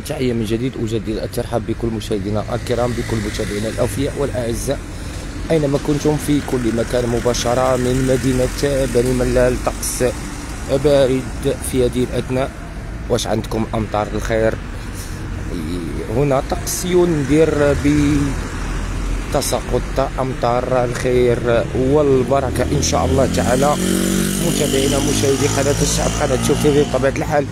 تحية من جديد أجدد الترحاب بكل مشاهدينا الكرام بكل متابعينا الأوفياء والأعزاء. أينما كنتم في كل مكان مباشرة من مدينة بني ملال طقس بارد في هذه الأثناء. واش عندكم أمطار الخير؟ هنا طقس ينذر بتساقط أمطار الخير والبركة. إن شاء الله تعالى متابعينا مشاهدي قناة الشعب قناة شوف تيفي بطبيعة الحال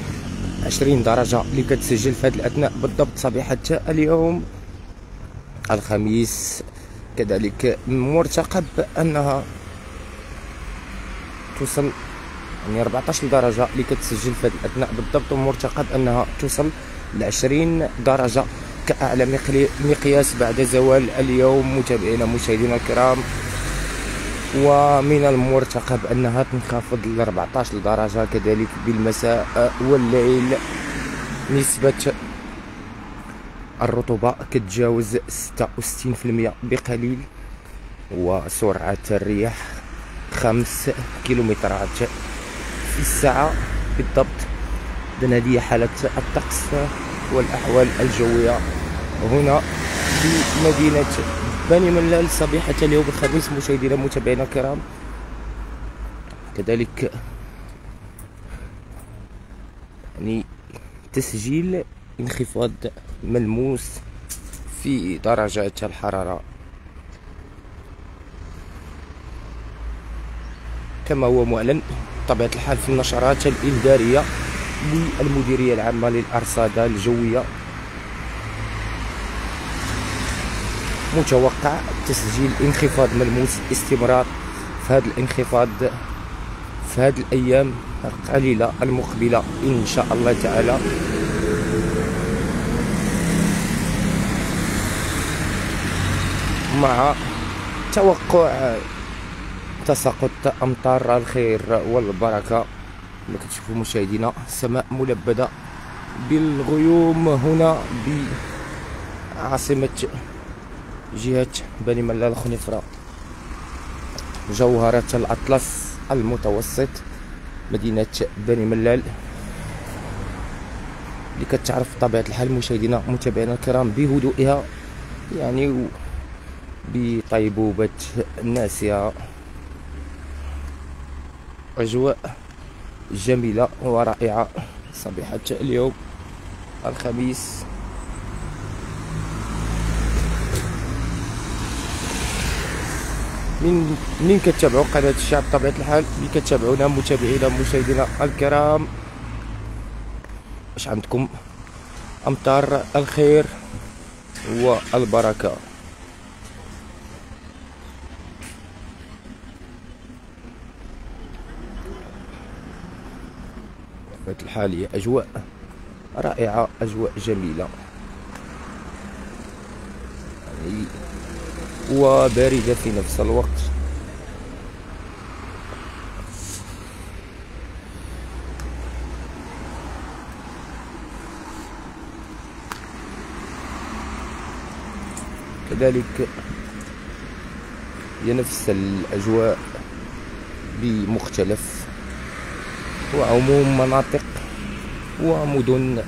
20 درجة اللي كتسجل في هذه الأثناء بالضبط صبيحة اليوم. الخميس كذلك مرتقب أنها توصل يعني 14 درجة اللي كتسجل في هذه الأثناء بالضبط ومرتقب أنها توصل ل 20 درجة كأعلى مقياس بعد زوال اليوم. متابعينا مشاهدينا الكرام ومن المرتقب أنها تنخفض ل 14 درجة كذلك بالمساء والليل. نسبة الرطوبة كتجاوز 66% بقليل وسرعة الرياح 5 كيلومترات في الساعة. بالضبط إذن هذه حالة الطقس والأحوال الجوية هنا في مدينة بني ملال صبيحة اليوم الخميس مشاهدينا متابعينا الكرام. كذلك يعني تسجيل انخفاض ملموس في درجات الحرارة. كما هو معلن بطبيعة الحال في النشرات الإنذارية للمديرية العامة للأرصاد الجوية. متوقع تسجيل انخفاض ملموس استمرار في هذا الانخفاض في هذه الأيام القليلة المقبلة إن شاء الله تعالى. مع توقع تساقط أمطار الخير والبركة كما كتشوفوا مشاهدينا السماء ملبدة بالغيوم هنا بعاصمة جهة بني ملال خنفرة. جوهرة الأطلس المتوسط مدينة بني ملال. اللي كتعرف بطبيعة الحال مشاهدينا متابعينا الكرام بهدوئها يعني بطيبوبة ناسها أجواء جميلة ورائعة. صبيحة اليوم الخميس. من منين كتابعوا قناة الشعب بطبيعة الحال اللي كتابعونا متابعينا مشاهدينا الكرام. واش عندكم؟ أمطار الخير والبركة. بطبيعة الحال هي أجواء رائعة أجواء جميلة. يعني وباردة في نفس الوقت. كذلك هي نفس الأجواء بمختلف وعموم مناطق ومدن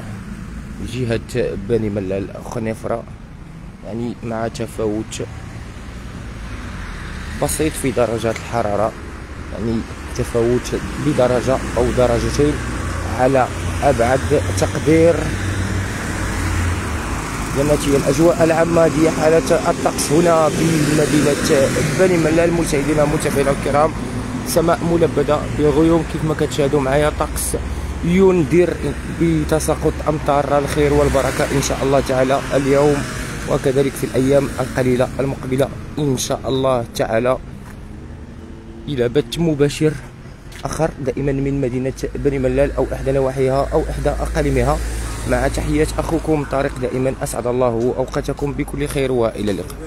جهة بني ملال خنيفرة. يعني مع تفاوت بسيط في درجات الحرارة يعني تفاوت بدرجة أو درجتين على أبعد تقدير. كانت هي الأجواء العامة دي حالة الطقس هنا في مدينة بني ملال. مشاهدينا متابعينا الكرام سماء ملبدة بغيوم. كيف ما كتشاهدوا معايا طقس ينذر بتساقط أمطار الخير والبركة إن شاء الله تعالى اليوم. وكذلك في الأيام القليلة المقبلة إن شاء الله تعالى. إلى بث مباشر آخر دائما من مدينة بني ملال أو إحدى نواحيها أو إحدى أقاليمها. مع تحيات أخوكم طارق دائما أسعد الله أوقاتكم بكل خير وإلى اللقاء.